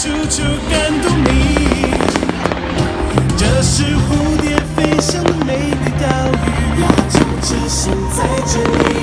处处感动你。这是蝴蝶飞翔的美丽岛屿，我就只想在这里，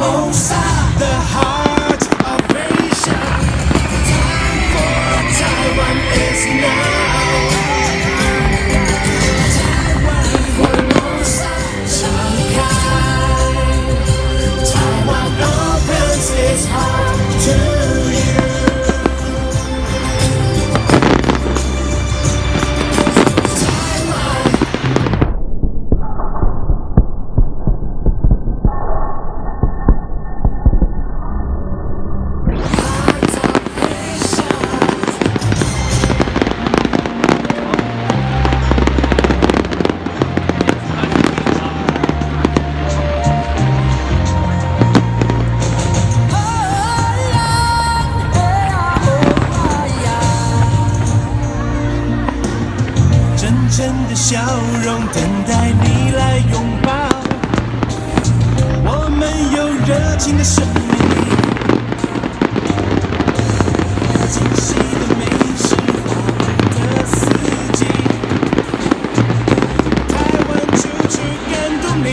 Hermosa, the heart. 真诚的笑容等待你来拥抱。我们有热情的生命，惊喜的美食，花的四季。台湾处处感动你，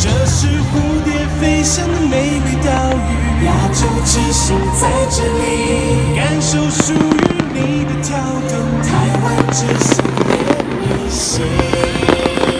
这是蝴蝶飞翔的美丽岛屿，亚洲之心在这里，感受属于你的跳动，台湾之心连你心。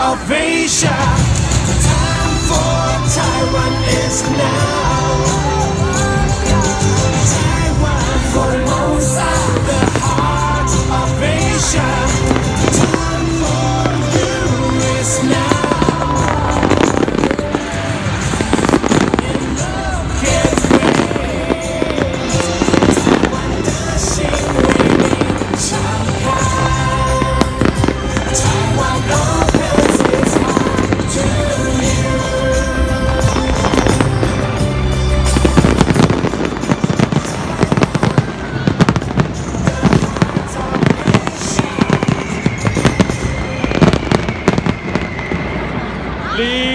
Of Asia, ดี